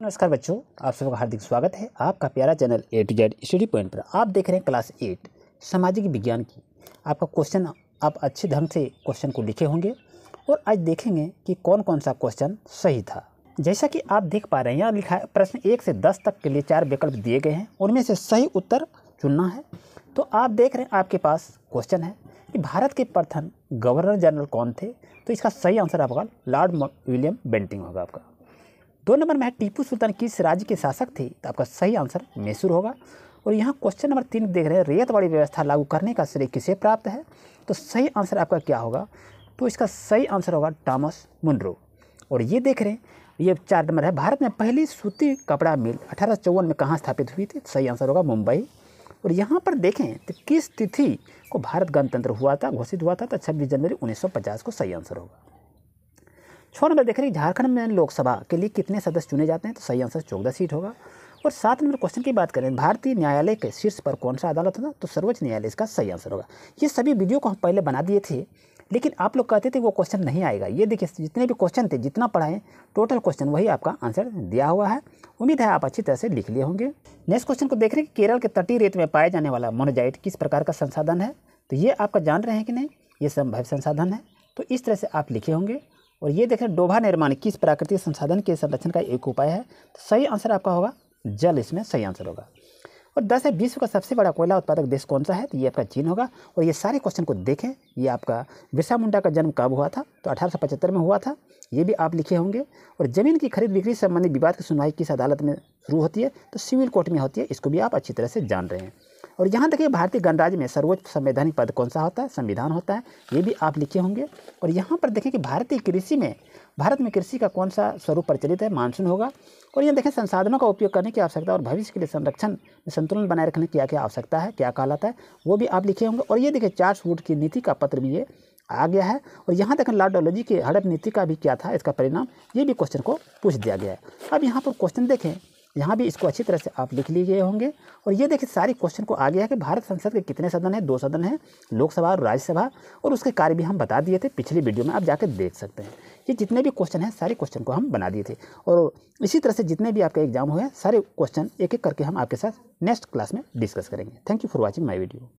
नमस्कार बच्चों, आप सबका हार्दिक स्वागत है आपका प्यारा channel A to Z study point पर। आप देख रहे हैं क्लास एट सामाजिक विज्ञान की। आपका क्वेश्चन आप अच्छे ढंग से क्वेश्चन को लिखे होंगे और आज देखेंगे कि कौन कौन सा क्वेश्चन सही था। जैसा कि आप देख पा रहे हैं, यहाँ लिखा है, प्रश्न एक से दस तक के लिए चार विकल्प दिए गए हैं। उनमें से सही उत्तर चुनना है। तो आप देख रहे हैं, आपके पास क्वेश्चन है कि भारत के प्रथम गवर्नर जनरल कौन थे? तो इसका सही आंसर आपका लॉर्ड विलियम बेंटिंग होगा आपका। दो नंबर में है, टीपू सुल्तान किस राज्य के शासक थे? तो आपका सही आंसर मैसूर होगा। और यहाँ क्वेश्चन नंबर तीन देख रहे हैं रेत वाली व्यवस्था लागू करने का श्रेय किसे प्राप्त है? तो सही आंसर आपका क्या होगा? तो इसका सही आंसर होगा टॉमस मुंड्रो। और ये देख रहे हैं, ये चार नंबर है, भारत में पहली सूती कपड़ा मिल अठारह में कहाँ स्थापित हुई थी? सही आंसर होगा मुंबई। और यहाँ पर देखें तो किस तिथि को भारत गणतंत्र हुआ था, घोषित हुआ था? तो छब्बीस जनवरी 1950 को सही आंसर होगा। छः नंबर देख रहे हैं, झारखंड में लोकसभा के लिए कितने सदस्य चुने जाते हैं तो सही आंसर चौदह सीट होगा। और सात नंबर क्वेश्चन की बात करें, भारतीय न्यायालय के शीर्ष पर कौन सा अदालत होगा तो सर्वोच्च न्यायालय इसका सही आंसर होगा। ये सभी वीडियो को हम पहले बना दिए थे, लेकिन आप लोग कहते थे वो क्वेश्चन नहीं आएगा। ये देखिए, जितने भी क्वेश्चन थे, जितना पढ़ाएँ टोटल क्वेश्चन वही आपका आंसर दिया हुआ है। उम्मीद है आप अच्छी तरह से लिख लिए होंगे। नेक्स्ट क्वेश्चन को देख रहे हैं कि केरल के तटीय रेत में पाए जाने वाला मोनोजाइट किस प्रकार का संसाधन है? तो ये आपका जान रहे हैं कि नहीं? ये संभव संसाधन है। तो इस तरह से आप लिखे होंगे। और ये देखें डोभा निर्माण किस प्राकृतिक संसाधन के संरक्षण का एक उपाय है। तो सही आंसर आपका होगा, जल इसमें सही आंसर होगा। और दस है, विश्व का सबसे बड़ा कोयला उत्पादक देश कौन सा है? तो ये आपका चीन होगा। और ये सारे क्वेश्चन को देखें, ये आपका बिरसा मुंडा का जन्म कब हुआ था? तो अठारह सौ पचहत्तर में हुआ था। ये भी आप लिखे होंगे। और ज़मीन की खरीद बिक्री संबंधी विवाद की सुनवाई किस अदालत में शुरू होती है? तो सिविल कोर्ट में होती है, इसको भी आप अच्छी तरह से जान रहे हैं। और यहाँ देखिए, भारतीय गणराज्य में सर्वोच्च संवैधानिक पद कौन सा होता है? संविधान होता है। ये भी आप लिखे होंगे। और यहाँ पर देखें कि भारतीय कृषि में, भारत में कृषि का कौन सा स्वरूप प्रचलित है? मानसून होगा। और यहाँ देखें संसाधनों का उपयोग करने की आवश्यकता और भविष्य के लिए संरक्षण, संतुलन बनाए रखने की क्या क्या आवश्यकता है? क्या कहलाता है? वो भी आप लिखे होंगे। और ये देखें चार फूट की नीति का पत्र भी ये आ गया है। और यहाँ देखें लॉर्डोलॉजी की हड़प नीति का भी क्या था? इसका परिणाम, ये भी क्वेश्चन को पूछ दिया गया है। अब यहाँ पर क्वेश्चन देखें। यहाँ भी इसको अच्छी तरह से आप लिख लिए होंगे। और ये देखिए, सारी क्वेश्चन को आ गया है कि भारत संसद के कितने सदन हैं? दो सदन हैं, लोकसभा और राज्यसभा। और उसके कार्य भी हम बता दिए थे पिछली वीडियो में, आप जाकर देख सकते हैं। ये जितने भी क्वेश्चन हैं, सारे क्वेश्चन को हम बना दिए थे। और इसी तरह से जितने भी आपके एग्ज़ाम हुए सारे क्वेश्चन एक एक करके हम आपके साथ नेक्स्ट क्लास में डिस्कस करेंगे। Thank you for watching my video